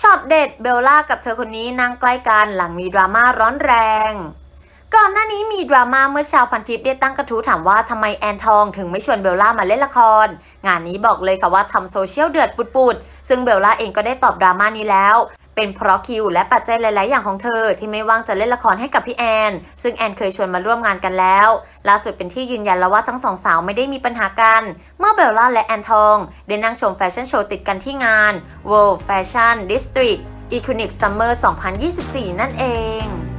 ช็อตเด็ดเบลล่ากับเธอคนนี้นั่งใกล้กันหลังมีดราม่าร้อนแรง ก่อนหน้านี้มีดราม่าเมื่อชาวพันทิปได้ตั้งกระทู้ถามว่าทำไมแอนทองถึงไม่ชวนเบลล่ามาเล่นละคร งานนี้บอกเลยค่ะว่าทำโซเชียลเดือดปุดๆซึ่งเบลล่าเองก็ได้ตอบดราม่านี้แล้ว เป็นเพราะคิวและปัจจัยหลาย ๆ อย่างของเธอ ที่ไม่ว่างจะเล่นละครให้กับพี่แอน ซึ่งแอนเคยชวนมาร่วมงานกันแล้ว ล่าสุดเป็นที่ยืนยันแล้วว่าทั้งสองสาวไม่ได้มีปัญหากัน เมื่อเบลล่าและแอนทองได้นั่งชมแฟชั่นโชว์ติดกันที่งาน World Fashion District Iconic Summer 2024 นั่นเอง